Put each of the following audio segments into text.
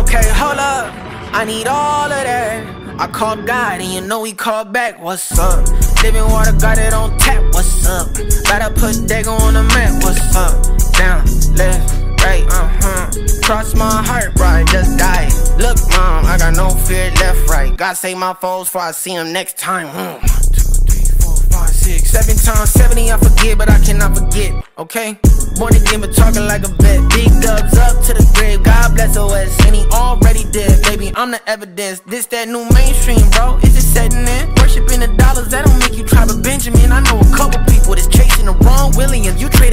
Okay, hold up. I need all of that. I called God and you know he called back. What's up? Living water got it on tap. What's up? Gotta put Daygo on the map. What's up? Down, left, right, uh huh. Cross my heart, bro. I just died. Look, mom, I got no fear left, right. God save my foes before I see him next time. Hmm. Six, seven times 70, I forget, but I cannot forget, okay? Born again, but talking like a vet. Big dubs up to the grave. God bless OS, and he already dead, baby. I'm the evidence. This that new mainstream, bro. Is it setting in? Worshipping the dollars, that don't make you try but Benjamin. I know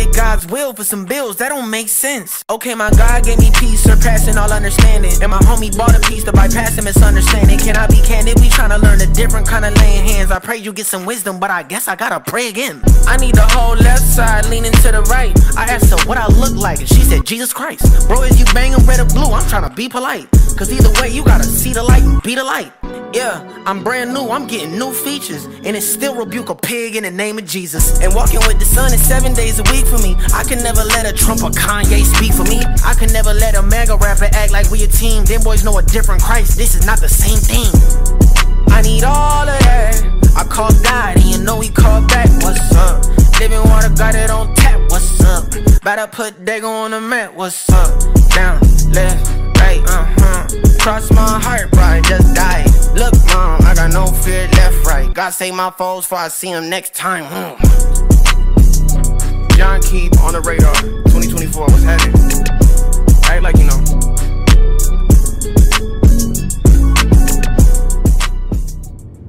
God's will for some bills, that don't make sense. Okay, my God gave me peace, surpassing all understanding. And my homie bought a piece to bypass the misunderstanding. Can I be candid? We tryna learn a different kind of laying hands. I pray you get some wisdom, but I guess I gotta pray again. I need the whole left side leaning to the right. I asked her what I look like, and she said, Jesus Christ. Bro, is you banging red or blue? I'm tryna be polite. Cause either way, you gotta see the light and be the light. Yeah, I'm brand new, I'm getting new features. And it still rebuke a pig in the name of Jesus. And walking with the sun is seven days a week for me. I can never let a Trump or Kanye speak for me. I can never let a MAGA rapper act like we a team. Them boys know a different Christ, this is not the same thing. I need all of that. I called God and you know he called back. What's up? Living water got it on tap. What's up? Better put Daygo on the map. What's up? Down, God save my foes before I see him next time. Hmm.